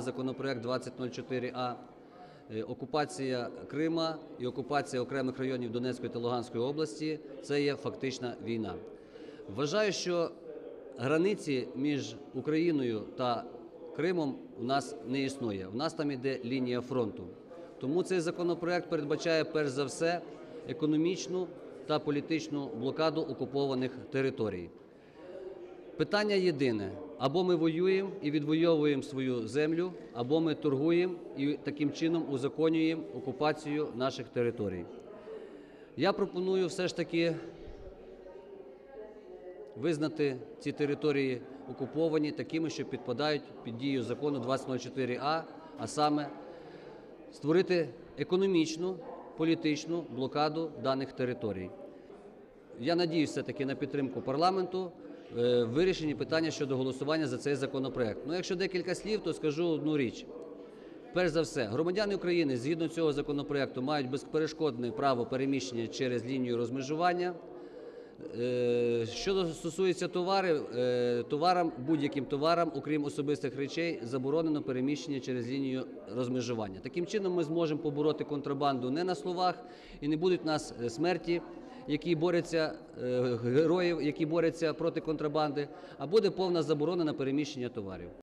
законопроект 2004А. Е, Окупація Крима і окупація окремих районів Донецької та Луганської області це є фактична війна. Вважаю, що границі між Україною та Кримом у нас не існує. У нас там іде лінія фронту. Тому цей законопроект передбачає перш за все економічну та політичну блокаду окупованих територій. Питання єдине: або ми воюємо і відвоюємо свою землю, або ми торгуємо і таким чином узаконюємо окупацію наших територій. Я пропоную все ж таки визнати ці території окуповані такими, що підпадають під дію закону 2004А, а саме створити економічну, політичну блокаду даних територій. Я надіюся все-таки на підтримку парламенту е, в вирішенні питання щодо голосування за цей законопроект. Ну, якщо декілька слів, то скажу одну річ. Перш за все, громадяни України згідно цього законопроекту мають безперешкодне право переміщення через лінію розмежування. Е, Що стосується товарів, е, товарам, будь-яким товарам, окрім особистих речей, заборонено переміщення через лінію розмежування. Таким чином ми зможемо побороти контрабанду не на словах і не будуть нас смерті, які борються, е, героїв, які борються проти контрабанди, а буде повна заборона на переміщення товарів.